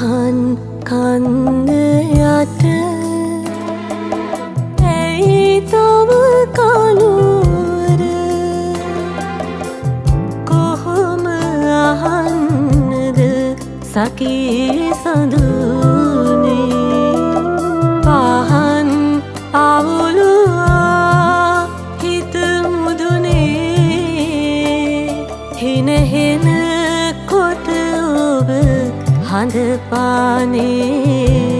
පහන් කන්න යට. ඇයි තව කලුවර? කොහොම අහන්නද? සකී සඳුනේ හඳ පානේ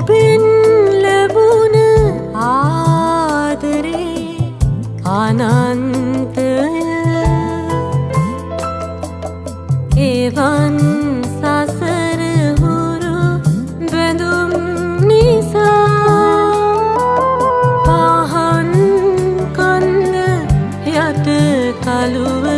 ඔබෙන් ලැබුණ ආදරේ අනන්තය. එවන් සසරහුරු බැඳුම් නිසා පහන් කන්න යට කළුවරයි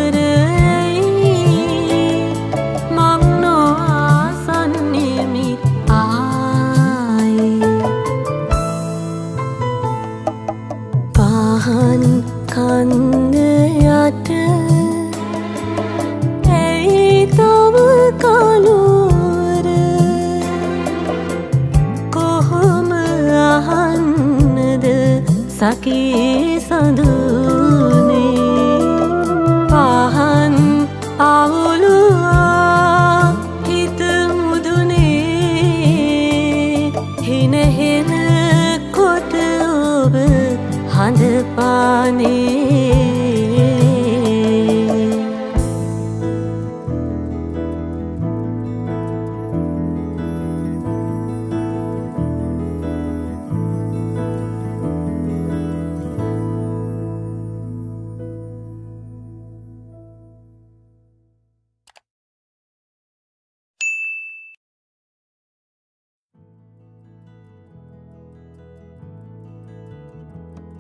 සකී සඳුනේ පහන් අවුලුවා හිත මුදුනේ හෙනහෙන කොට ඔබ හඳ පානේ